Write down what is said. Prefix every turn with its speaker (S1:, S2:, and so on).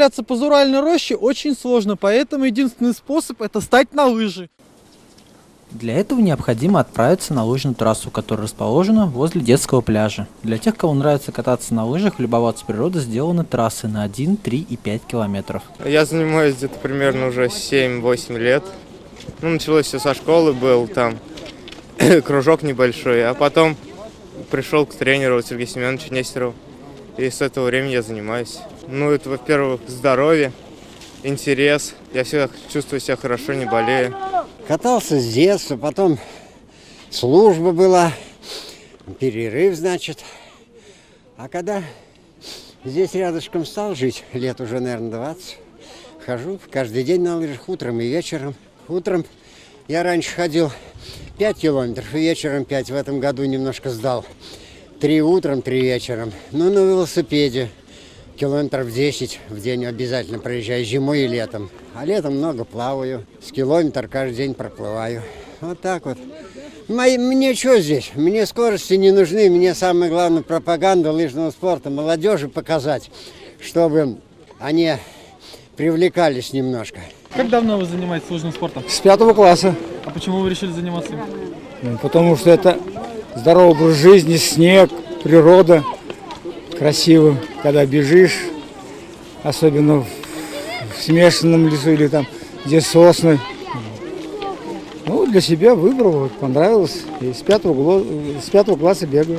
S1: прогуляться по Зуральной роще очень сложно, поэтому единственный способ это стать на лыжи.
S2: Для этого необходимо отправиться на лыжную трассу, которая расположена возле детского пляжа. Для тех, кому нравится кататься на лыжах и любоваться природой, сделаны трассы на 1, 3 и 5 километров.
S3: Я занимаюсь где-то примерно уже 7-8 лет. Ну, началось все со школы, был там кружок небольшой, а потом пришел к тренеру Сергею Семеновичу Нестерову. И с этого времени я занимаюсь. Ну, это, во-первых, здоровье, интерес. Я всегда чувствую себя хорошо, не болею.
S4: Катался с детства, потом служба была, перерыв, значит. А когда здесь рядышком стал жить, лет уже, наверное, 20, хожу каждый день на лыжах утром и вечером. Утром я раньше ходил 5 километров, и вечером 5. В этом году немножко сдал. Три утром, три вечером. Ну, на велосипеде километров 10 в день обязательно проезжаю зимой и летом. А летом много плаваю. С километр каждый день проплываю. Вот так вот. Мои, мне что здесь? Мне скорости не нужны. Мне самое главное пропаганда лыжного спорта. Молодежи показать, чтобы они привлекались немножко.
S1: Как давно вы занимаетесь лыжным спортом?
S5: С пятого класса.
S1: А почему вы решили заниматься им?
S5: Ну, Потому что это здоровый образ жизни, снег, природа. Красиво, когда бежишь, особенно в, смешанном лесу или там, где сосны. Ну, для себя выбрал, понравилось. И с пятого, с пятого класса бегаю.